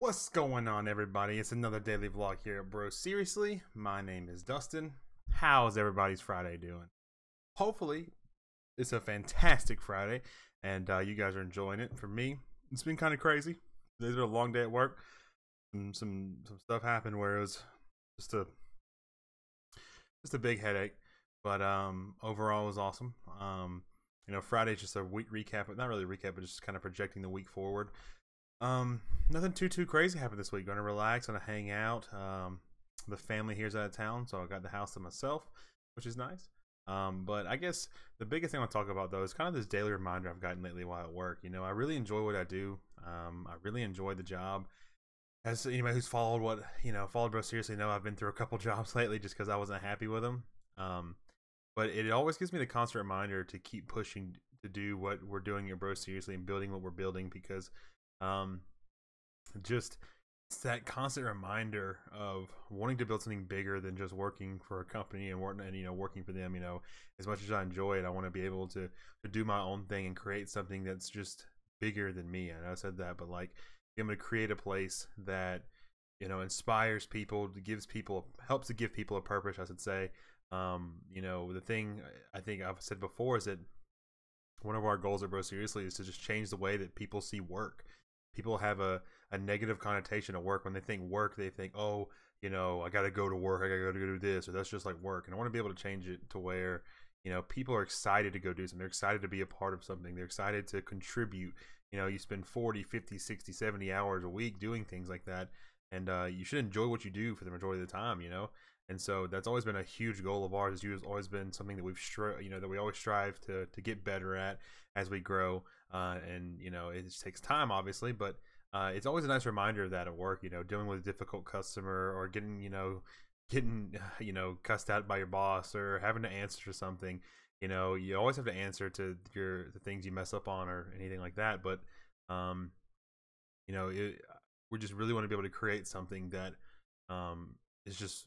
What's going on, everybody? It's another daily vlog here Bro Seriously. My name is Dustin. How's everybody's Friday doing? Hopefully, it's a fantastic Friday, and uh, you guys are enjoying it. For me, it's been kind of crazy. This is a long day at work. Some some some stuff happened where it was just a just a big headache, but um, overall it was awesome. Um, you know, Friday's just a week recap, not really recap, but just kind of projecting the week forward. Um, nothing too too crazy happened this week. Gonna relax, gonna hang out. Um, the family here's out of town, so I got the house to myself, which is nice. Um, but I guess the biggest thing I want to talk about though is kind of this daily reminder I've gotten lately while at work. You know, I really enjoy what I do. Um, I really enjoy the job. As anybody who's followed what you know followed bro seriously know, I've been through a couple jobs lately just because I wasn't happy with them. Um, but it always gives me the constant reminder to keep pushing to do what we're doing at bro seriously and building what we're building because um, just it's that constant reminder of wanting to build something bigger than just working for a company and working and you know working for them you know as much as i enjoy it i want to be able to to do my own thing and create something that's just bigger than me. And i said that but like i'm going to create a place that you know inspires people gives people helps to give people a purpose i should say. Um you know the thing i think i've said before is that one of our goals at bro seriously is to just change the way that people see work people have a, a negative connotation of work. When they think work they think oh you know i gotta go to work i gotta go to do this or that's just like work and i want to be able to change it to where you know people are excited to go do something they're excited to be a part of something they're excited to contribute. You know you spend 40 50 60 70 hours a week doing things like that and uh, you should enjoy what you do for the majority of the time you know and so that's always been a huge goal of ours. It's always been something that we've stri- you know that we always strive to to get better at as we grow. Uh, and you know it just takes time obviously but uh, it's always a nice reminder of that at work you know dealing with a difficult customer or getting you know getting you know cussed out by your boss or having to answer to something. You know you always have to answer to your the things you mess up on or anything like that but um you know it, we just really want to be able to create something that um is just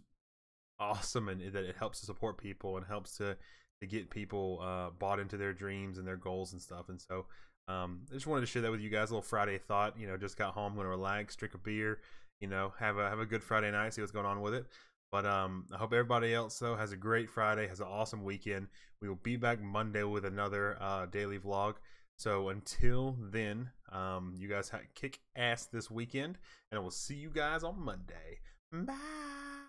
awesome and that it helps to support people and helps to to get people uh, bought into their dreams and their goals and stuff. And so um, I just wanted to share that with you guys. A little Friday thought. You know, just got home, going to relax, drink a beer. You know, have a have a good Friday night. See what's going on with it. But um, I hope everybody else though has a great Friday, has an awesome weekend. We will be back Monday with another uh, daily vlog. So until then, um, you guys kick ass this weekend, and I will see you guys on Monday. Bye.